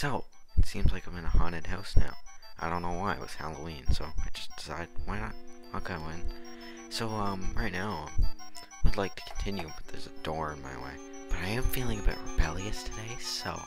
So, it seems like I'm in a haunted house now. I don't know why, it was Halloween, so I just decided, why not? I'll go in. So, um, right now, I would like to continue, but there's a door in my way. But I am feeling a bit rebellious today, so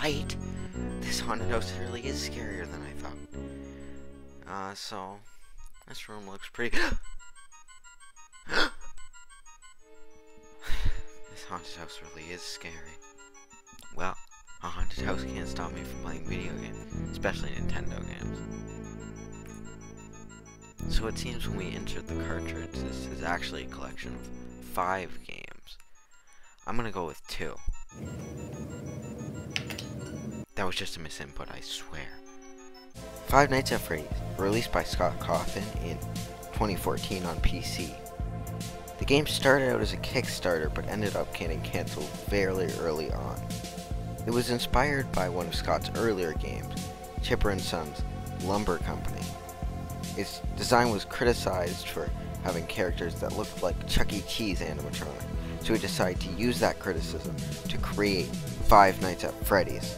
This haunted house really is scarier than I thought. Uh, so, this room looks pretty... this haunted house really is scary. Well, a haunted house can't stop me from playing video games, especially Nintendo games. So it seems when we entered the cartridge, this is actually a collection of five games. I'm gonna go with two. That was just a misinput, I swear. Five Nights at Freddy's, released by Scott Cawthon in 2014 on PC. The game started out as a Kickstarter but ended up getting cancelled fairly early on. It was inspired by one of Scott's earlier games, Chipper and Sons Lumber Company. Its design was criticized for having characters that looked like Chuck E. Cheese animatronic, so he decided to use that criticism to create Five Nights at Freddy's.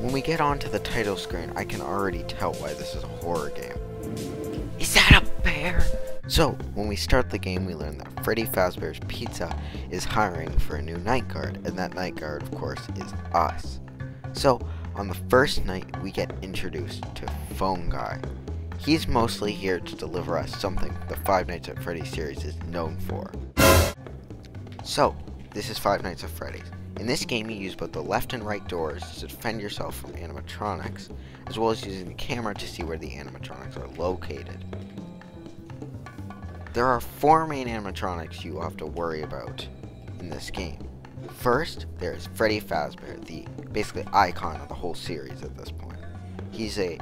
When we get onto the title screen, I can already tell why this is a horror game. Is that a bear? So, when we start the game, we learn that Freddy Fazbear's Pizza is hiring for a new night guard, and that night guard, of course, is us. So, on the first night, we get introduced to Phone Guy. He's mostly here to deliver us something the Five Nights at Freddy's series is known for. So, this is Five Nights at Freddy's. In this game, you use both the left and right doors to defend yourself from animatronics, as well as using the camera to see where the animatronics are located. There are four main animatronics you have to worry about in this game. First, there's Freddy Fazbear, the basically icon of the whole series at this point. He's a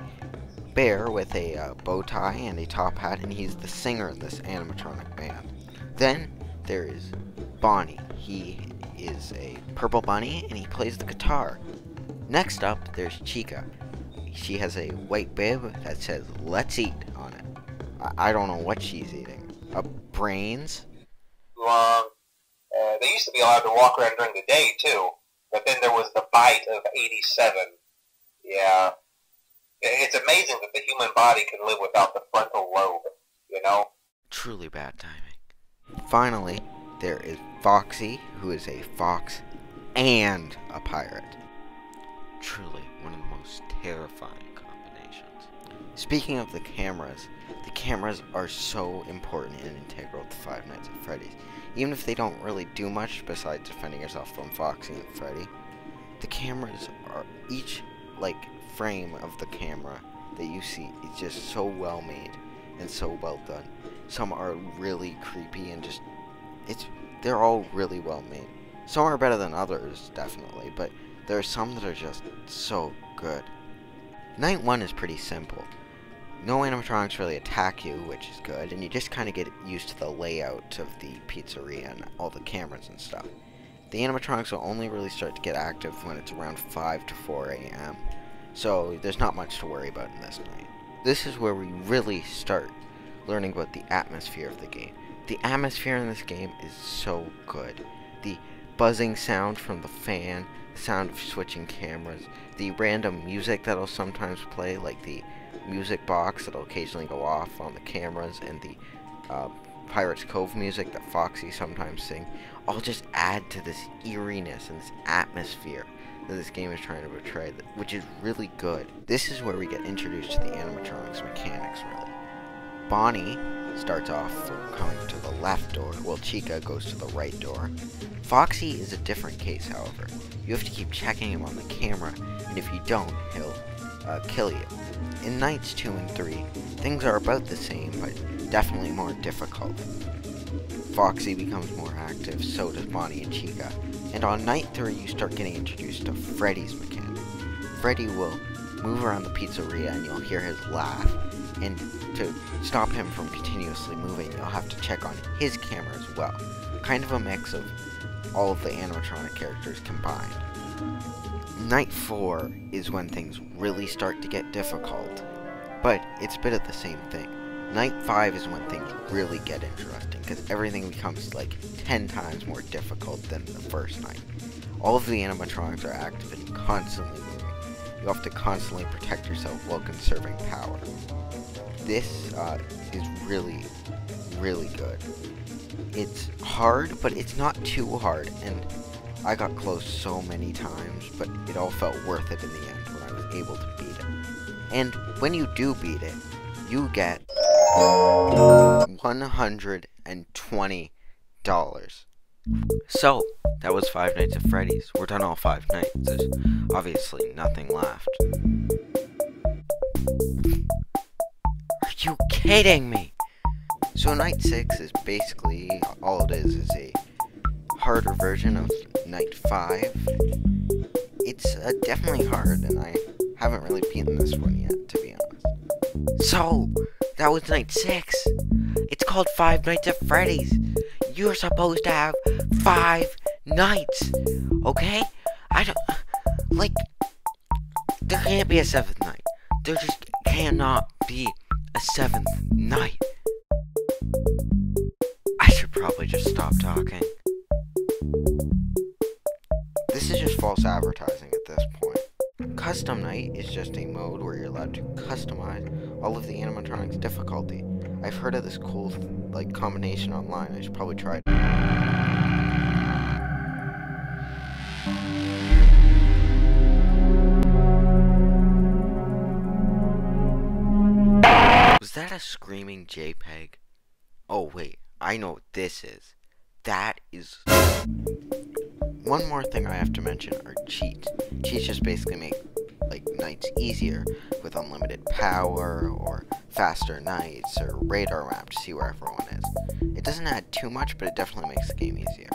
bear with a uh, bow tie and a top hat, and he's the singer in this animatronic band. Then there is Bonnie. He is a purple bunny, and he plays the guitar. Next up, there's Chica. She has a white bib that says "Let's eat" on it. I, I don't know what she's eating. Uh, brains? long. Uh, they used to be allowed to walk around during the day too, but then there was the bite of '87. Yeah, it's amazing that the human body can live without the frontal lobe. You know. Truly bad timing. Finally, there is Foxy, who is a fox and a pirate. Truly one of the most terrifying combinations. Speaking of the cameras, the cameras are so important and integral to Five Nights at Freddy's. Even if they don't really do much besides defending yourself from Foxy and Freddy, the cameras are each like frame of the camera that you see is just so well made and so well done. Some are really creepy and just it's they're all really well made. Some are better than others, definitely, but there are some that are just so good. Night 1 is pretty simple. No animatronics really attack you, which is good, and you just kind of get used to the layout of the pizzeria and all the cameras and stuff. The animatronics will only really start to get active when it's around 5 to 4 a.m., so there's not much to worry about in this night. This is where we really start learning about the atmosphere of the game. The atmosphere in this game is so good. The buzzing sound from the fan, the sound of switching cameras, the random music that'll sometimes play, like the music box that'll occasionally go off on the cameras, and the uh, Pirates Cove music that Foxy sometimes sing, all just add to this eeriness and this atmosphere that this game is trying to portray, which is really good. This is where we get introduced to the animatronics mechanics, really. Bonnie starts off coming to the left door, while Chica goes to the right door. Foxy is a different case, however. You have to keep checking him on the camera, and if you don't, he'll uh, kill you. In nights 2 and 3, things are about the same, but definitely more difficult. Foxy becomes more active, so does Bonnie and Chica. And on night 3, you start getting introduced to Freddy's mechanic. Freddy will move around the pizzeria and you'll hear his laugh. And to stop him from continuously moving, you'll have to check on his camera as well. Kind of a mix of all of the animatronic characters combined. Night 4 is when things really start to get difficult, but it's a bit of the same thing. Night 5 is when things really get interesting, because everything becomes like 10 times more difficult than the first night. All of the animatronics are active and constantly. You have to constantly protect yourself while conserving power. This uh, is really, really good. It's hard, but it's not too hard, and I got close so many times, but it all felt worth it in the end when I was able to beat it. And when you do beat it, you get $120. So, that was Five Nights at Freddy's. We're done all five nights. There's obviously nothing left. Are you kidding me? So Night 6 is basically, all it is is a harder version of Night 5. It's uh, definitely hard, and I haven't really beaten this one yet, to be honest. So, that was Night 6. It's called Five Nights at Freddy's. You're supposed to have five nights, okay? I don't, like, there can't be a seventh night. There just cannot be a seventh night. I should probably just stop talking. This is just false advertising at this point. Custom Night is just a mode where you're allowed to customize all of the animatronics difficulty. I've heard of this cool like combination online. I should probably try it. Was that a screaming JPEG? Oh wait, I know what this is. That is... One more thing I have to mention are cheats. Cheats just basically make like nights easier with unlimited power or faster nights or radar map to see where everyone is. It doesn't add too much, but it definitely makes the game easier.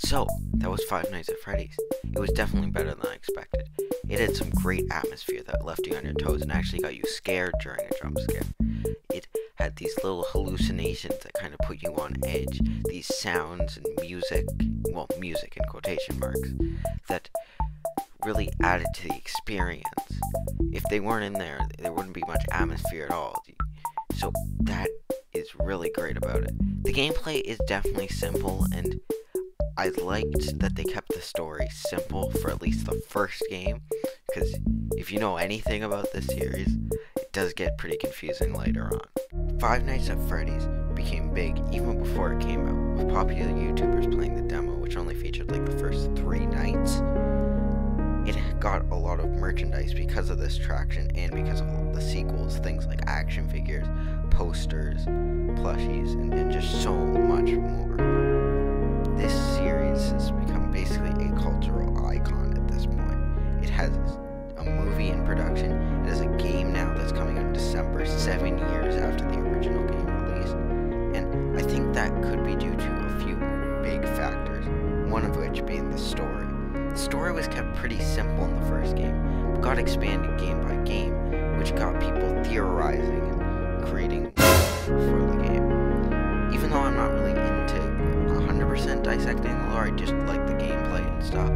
So, that was Five Nights at Freddy's. It was definitely better than I expected. It had some great atmosphere that left you on your toes and actually got you scared during a jump scare. It had these little hallucinations that kind of put you on edge, these sounds and music, well, music in quotation marks, that really added to the experience. If they weren't in there, there wouldn't be much atmosphere at all. So that is really great about it. The gameplay is definitely simple, and I liked that they kept the story simple for at least the first game, because if you know anything about this series, it does get pretty confusing later on. Five Nights at Freddy's became big even before it came out, with popular YouTubers playing the demo, which only featured like the first three got a lot of merchandise because of this traction and because of the sequels, things like action figures, posters, plushies, and, and just so much more. This series has become basically a cultural icon at this point. It has a movie in production, it has a game now that's coming out in December, seven years pretty simple in the first game, but got expanded game by game, which got people theorizing and creating for the game. Even though I'm not really into 100% dissecting the lore, I just like the gameplay and stuff,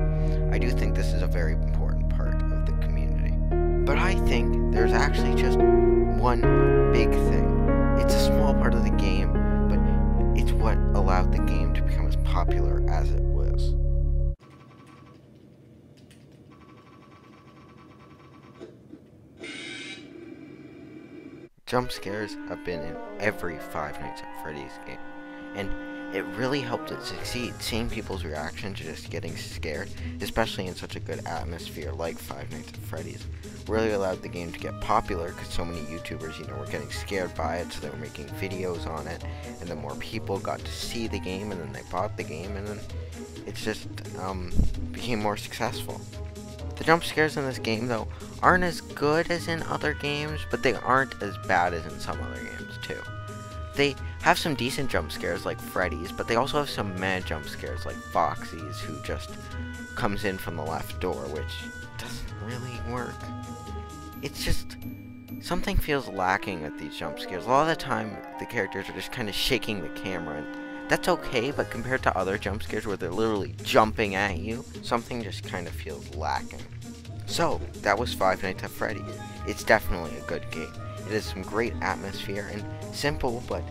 I do think this is a very important part of the community. But I think there's actually just one big thing. It's a small part of the game, but it's what allowed the game to become as popular as it Jump scares have been in every Five Nights at Freddy's game, and it really helped it succeed. Seeing people's reaction to just getting scared, especially in such a good atmosphere like Five Nights at Freddy's, really allowed the game to get popular because so many YouTubers, you know, were getting scared by it, so they were making videos on it, and the more people got to see the game, and then they bought the game, and then it just um, became more successful. The jump scares in this game, though, aren't as good as in other games, but they aren't as bad as in some other games, too. They have some decent jump scares like Freddy's, but they also have some mad jump scares like Foxy's, who just comes in from the left door, which doesn't really work. It's just something feels lacking with these jump scares. A lot of the time, the characters are just kind of shaking the camera, and That's okay, but compared to other jump scares where they're literally jumping at you, something just kind of feels lacking. So, that was Five Nights at Freddy's. It's definitely a good game. It has some great atmosphere and simple but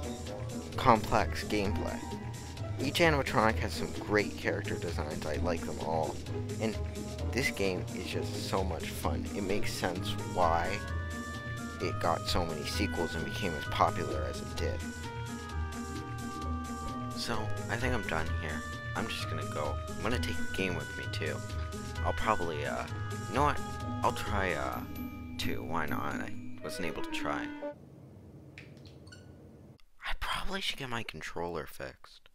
complex gameplay. Each animatronic has some great character designs, I like them all. And this game is just so much fun. It makes sense why it got so many sequels and became as popular as it did. So, I think I'm done here. I'm just gonna go. I'm gonna take a game with me too. I'll probably, uh, you know what? I'll try, uh, two. Why not? I wasn't able to try. I probably should get my controller fixed.